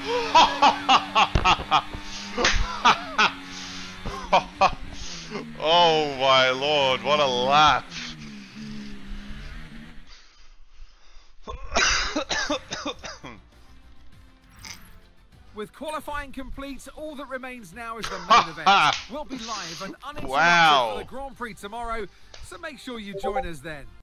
oh my lord, what a lap! With qualifying complete, all that remains now is the main event. We'll be live and uninterrupted Wow. for the Grand Prix tomorrow, so make sure you join us then.